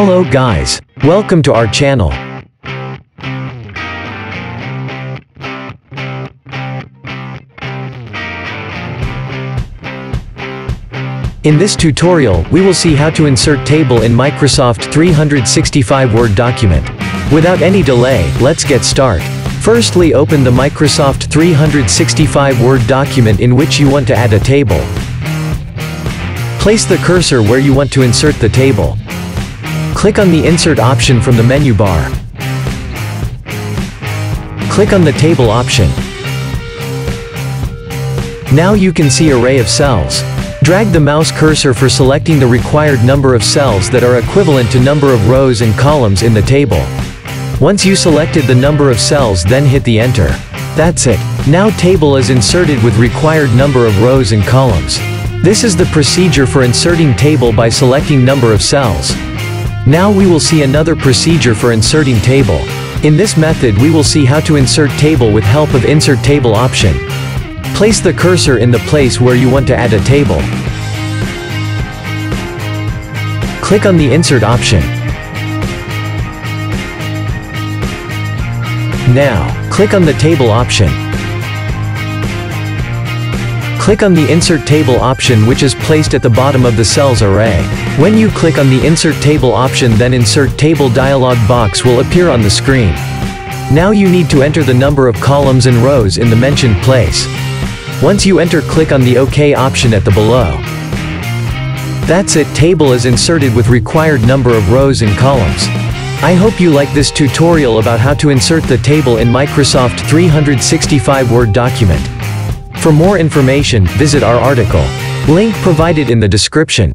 Hello guys. Welcome to our channel. In this tutorial, we will see how to insert table in Microsoft 365 Word document. Without any delay, let's get start. Firstly open the Microsoft 365 Word document in which you want to add a table. Place the cursor where you want to insert the table. Click on the Insert option from the menu bar. Click on the Table option. Now you can see array of cells. Drag the mouse cursor for selecting the required number of cells that are equivalent to number of rows and columns in the table. Once you selected the number of cells then hit the enter. That's it. Now table is inserted with required number of rows and columns. This is the procedure for inserting table by selecting number of cells. Now we will see another procedure for inserting table. In this method we will see how to insert table with help of insert table option. Place the cursor in the place where you want to add a table. Click on the insert option. Now, click on the table option. Click on the Insert Table option which is placed at the bottom of the cells array. When you click on the Insert Table option then Insert Table dialog box will appear on the screen. Now you need to enter the number of columns and rows in the mentioned place. Once you enter click on the OK option at the below. That's it table is inserted with required number of rows and columns. I hope you like this tutorial about how to insert the table in Microsoft 365 Word document. For more information, visit our article. Link provided in the description.